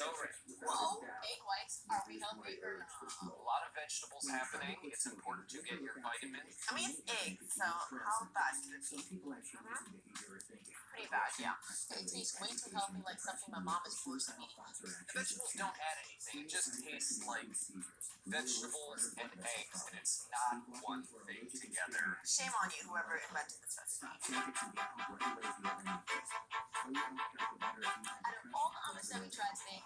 So Ray, Whoa, egg whites. Are we healthy or not? a lot of vegetables happening. It's important to get your vitamins. I mean, it's eggs, so how bad could it be? Pretty bad, yeah. It tastes way too healthy, like something my mom is forcing me. The vegetables don't add anything. It just tastes like vegetables and eggs, and it's not one thing together. Shame on you, whoever invented this recipe. Out of all the omelets that we tried today,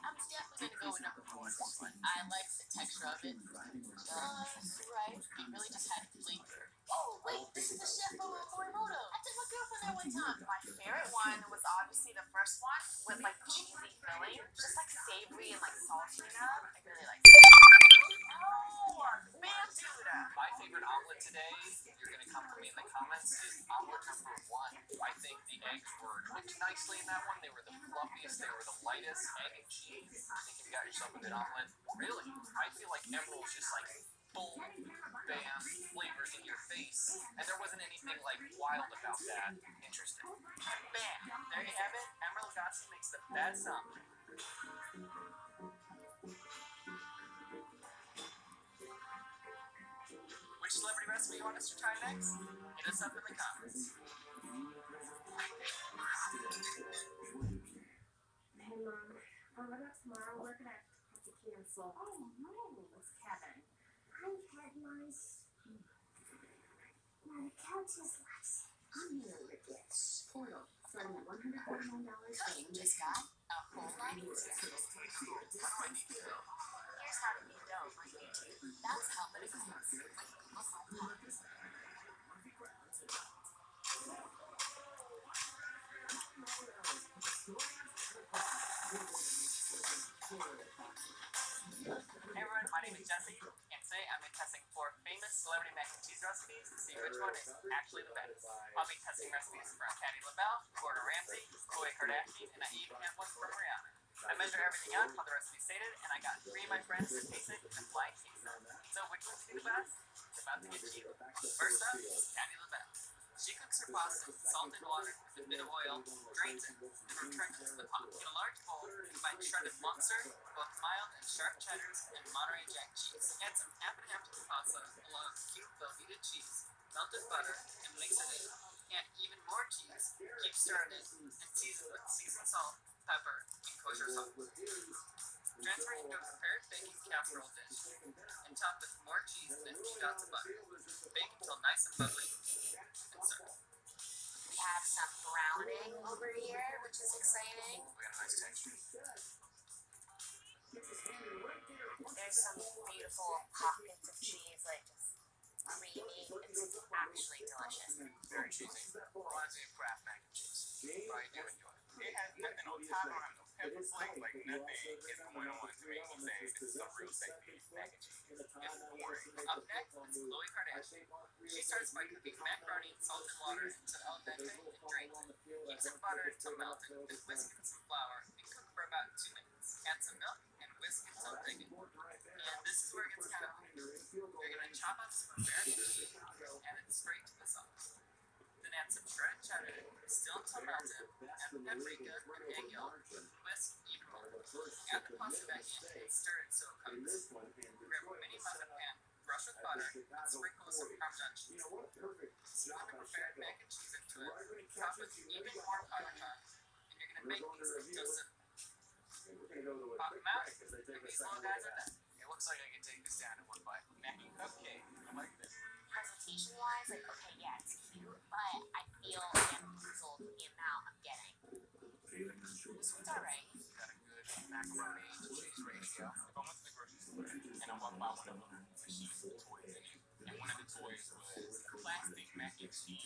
My favorite one was obviously the first one with like cheesy filling, just like savory and like salty enough. I really like. Oh, man. My favorite omelet today, you're gonna come for me in the comments, is omelet number one. I think the eggs were cooked nicely in that one. They were the fluffiest, they were the lightest. Egg and cheese. I think you got yourself a good omelet. Really, I feel like Emeril's just like boom, bam, flavors in your face, and there wasn't anything like wild about that. Interesting. Bam, there you have it. Emeril Lagasse makes the best omelet. Which celebrity recipe you want us to try next? Hit us up in the comments. Hey mom, uh, what about tomorrow? We're gonna have to cancel. Oh no, it's Kevin. Hi, headlines. Now the couch is less. I'm gonna look at Portal from nine dollars. You just got a whole lot I know? Here's how to be dope on YouTube. That's how it which one is actually the best. I'll be testing recipes from Patty LaBelle, Gordon Ramsay, Khloe Kardashian, and I even have one from Rihanna. I measure everything out how the recipe stated, and I got three of my friends to taste it and taste it. So which one's the best? It's about to get you. Her pasta salt and water with a bit of oil, drains it, and returns it to the pot. In a large bowl, combine shredded Munster, both mild and sharp cheddars, and Monterey Jack cheese. Add some half and half to the pasta, along with cube Velveeta cheese, melted butter, and mix it in. Add even more cheese, keep stirring it, and season with seasoned salt, pepper, and kosher salt. Transfer into a prepared baking casserole dish, and top with more cheese and a few dots of butter. Bake until nice and bubbly, and serve. We have some browning over here, which is exciting. We got a nice texture. There's some beautiful pockets of cheese, like just creamy. It's actually delicious. Very cheesy. Reminds me of Kraft mac and cheese. But I do enjoy it. It has nothing on top, don't have pepper flake, like nothing is going on to make me say this is some real steak mac. It's boring. Up next is Khloe Kardashian. She starts by cooking macaroni in salt and water until al dente and drains it. Heat some butter until melted, then whisk in some flour and cook for about two minutes. Add some milk and whisk until thickened. And this is where it gets kind of weird. You're gonna chop up some American cheese, add it straight to the sauce. Then add some shredded still until melted, add paprika and egg yolk, whisk evenly. The pasta back and stir it so it cooks. Grab a mini pasta pan, brush with butter, and sprinkle some Parmesan cheese. Spoon the prepared mac and cheese into it, top with even more Parmesan, and you're gonna make these simple. Pop them out, and these little guys are done. It looks like I can take this down in one bite. Mac and with toys in it, and one of the toys was plastic mac and cheese,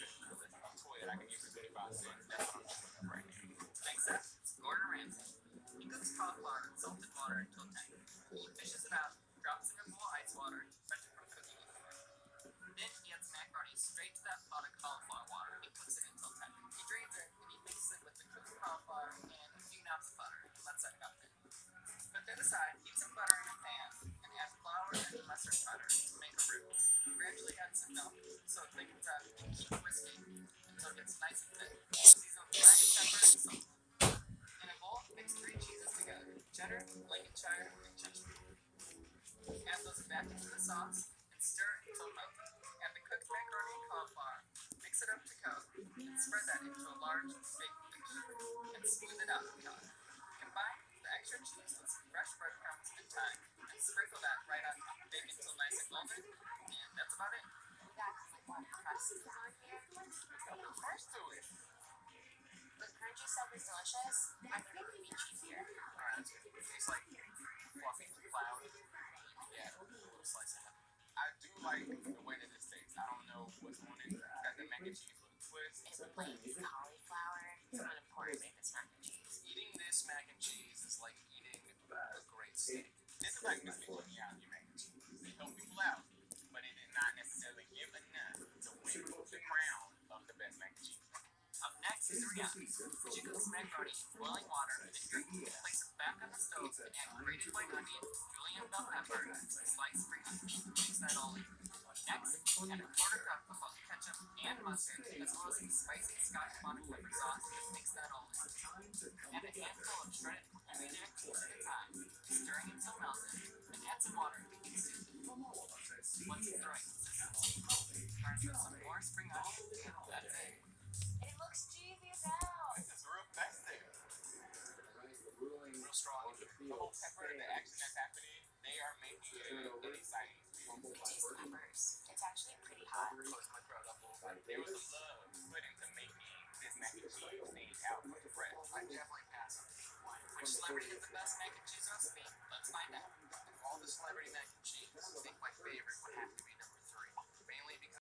toy that I could get for 35 cents, that's what I'm for right now. Next up, Gordon Ramsay. He cooks cauliflower in salted water until tender. He cheddar, Lincolnshire, and Chester. Add those back into the sauce and stir until melted. Add the cooked macaroni and cauliflower. Mix it up to coat and spread that into a large baking dish and smooth it out to color. Combine the extra cheese with some fresh breadcrumbs and thyme and sprinkle that right on top. Bake until nice and golden, and that's about it. Like what here. Got the crust to. The crunchy stuff is delicious. I think it could be cheesier. Alright. It tastes like fluffy cloud. Yeah, slice it up. I do like the way that this tastes. I don't know what's on it. It's got the mac and cheese with a twist. It looked like it's cauliflower. Important make this mac and cheese. Eating this mac and cheese is like eating a great steak. This is like. Giuliani mac and cook macaroni in boiling water. It, place back on the stove and add grated white onion, julienne bell pepper, sliced spring onion. Mix that all in. Next, add a quarter cup of hot ketchup and mustard, as well as some spicy Scotch bonnet pepper sauce. Mix that all in. Add a handful 40